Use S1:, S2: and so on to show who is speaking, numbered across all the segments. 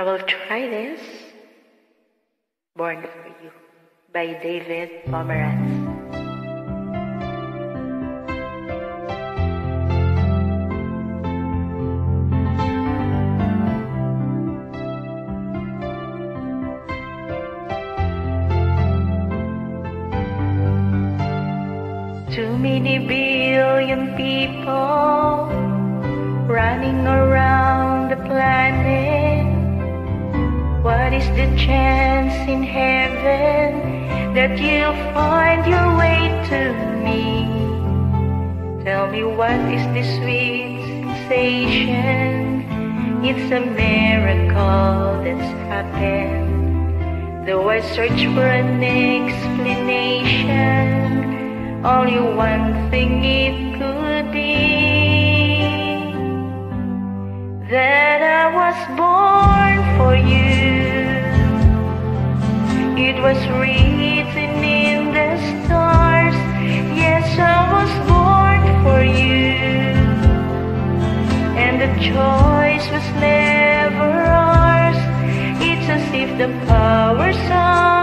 S1: I will try this. Born for You by David Pomeranz. Too many billion people is the chance in heaven that you'll find your way to me? Tell me what is the sweet sensation? It's a miracle that's happened. Though I search for an explanation. Only one thing it could be That I was born for you was written in the stars. Yes, I was born for you. And the choice was never ours. It's as if the powers of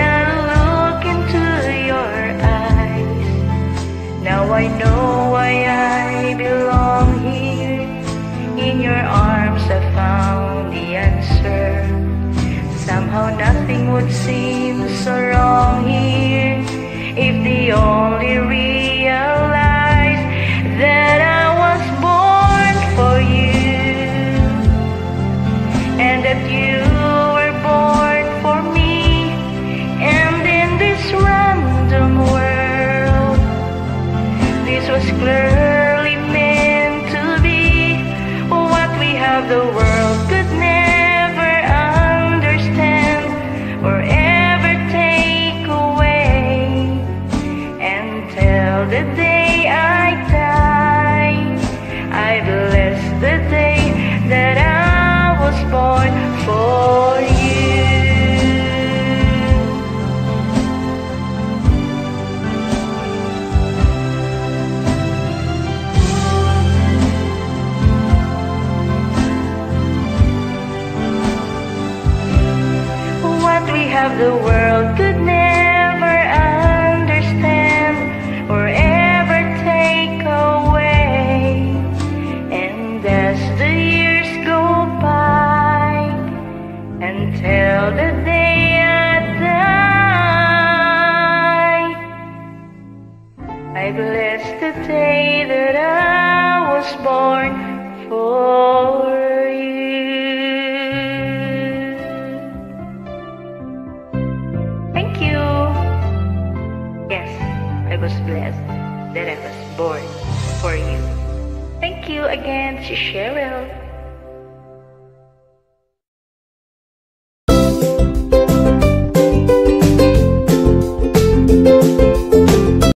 S1: I look into your eyes Now i know why I belong here. In your arms I found the answer. Somehow nothing would seem so wrong here the world could never understand or ever take away. And as the years go by, until the day I die, I bless the day that I was born for I was blessed that I was born for you. Thank you again, to Sheril.